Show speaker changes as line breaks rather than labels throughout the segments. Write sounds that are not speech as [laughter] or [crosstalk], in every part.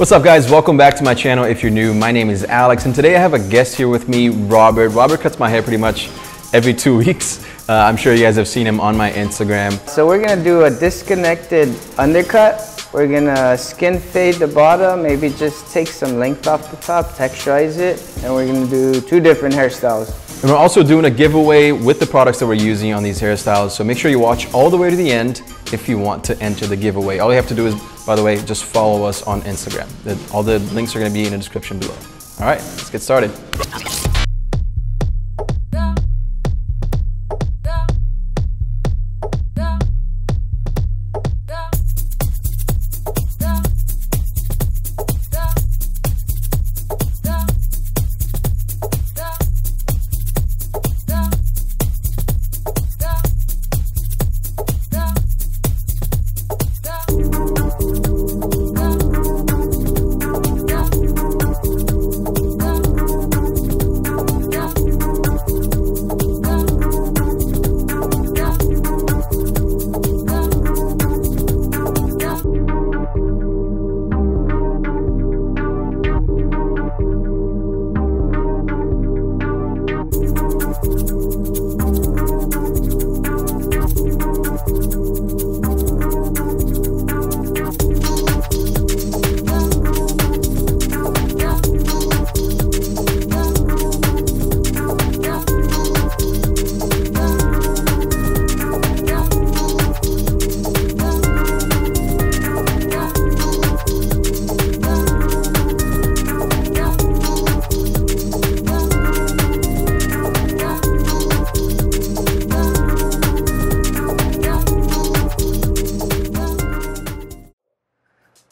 What's up guys, welcome back to my channel if you're new. My name is Alex and today I have a guest here with me, Robert. Robert cuts my hair pretty much every two [laughs] weeks. Uh, I'm sure you guys have seen him on my Instagram.
So we're gonna do a disconnected undercut. We're gonna skin fade the bottom, maybe just take some length off the top, texturize it, and we're gonna do two different hairstyles.
And we're also doing a giveaway with the products that we're using on these hairstyles. So make sure you watch all the way to the end if you want to enter the giveaway. All you have to do is, by the way, just follow us on Instagram. All the links are gonna be in the description below. All right, let's get started.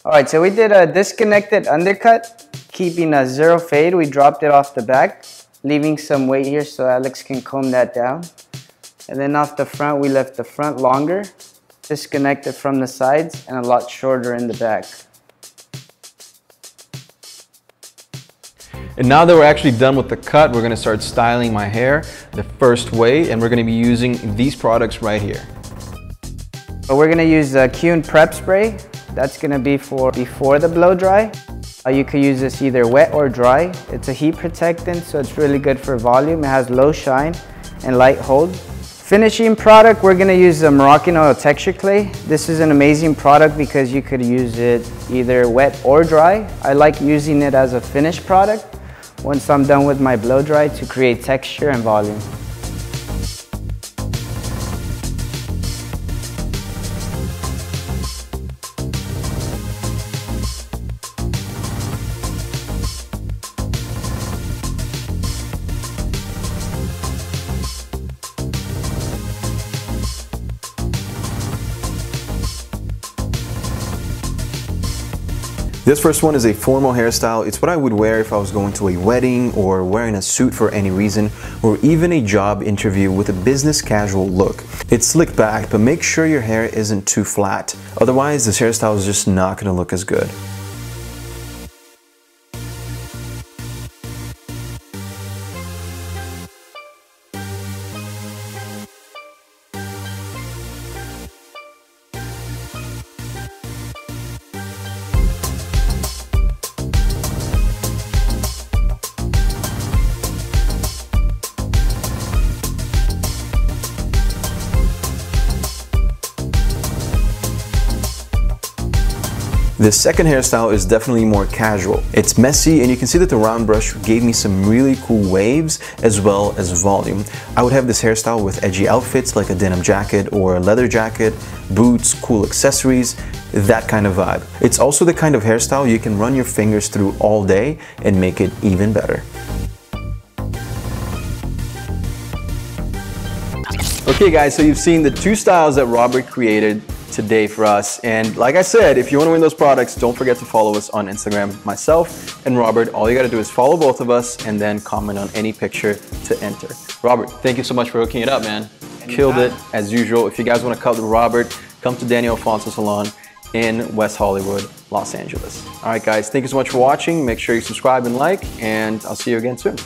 All right, so we did a disconnected undercut, keeping a zero fade. We dropped it off the back, leaving some weight here so Alex can comb that down. And then off the front, we left the front longer, disconnected from the sides, and a lot shorter in the back.
And now that we're actually done with the cut, we're gonna start styling my hair the first way, and we're gonna be using these products right here.
But we're gonna use the Kuhn Prep Spray. That's gonna be for before the blow dry. Uh, you could use this either wet or dry. It's a heat protectant, so it's really good for volume. It has low shine and light hold. Finishing product, we're gonna use the Moroccan Oil texture clay. This is an amazing product because you could use it either wet or dry. I like using it as a finished product once I'm done with my blow dry to create texture and volume.
This first one is a formal hairstyle. It's what I would wear if I was going to a wedding or wearing a suit for any reason or even a job interview with a business casual look. It's slick back, but make sure your hair isn't too flat. Otherwise, this hairstyle is just not gonna look as good. The second hairstyle is definitely more casual. It's messy and you can see that the round brush gave me some really cool waves as well as volume. I would have this hairstyle with edgy outfits like a denim jacket or a leather jacket, boots, cool accessories, that kind of vibe. It's also the kind of hairstyle you can run your fingers through all day and make it even better.
Okay guys, so you've seen the two styles that Robert created today for us. And like I said, if you want to win those products, don't forget to follow us on Instagram. Myself and Robert, all you got to do is follow both of us and then comment on any picture to enter. Robert, thank you so much for hooking it up, man. Anytime. Killed it as usual. If you guys want to cut with Robert, come to Daniel Alfonso Salon in West Hollywood, Los Angeles. All right, guys, thank you so much for watching. Make sure you subscribe and like, and I'll see you again soon.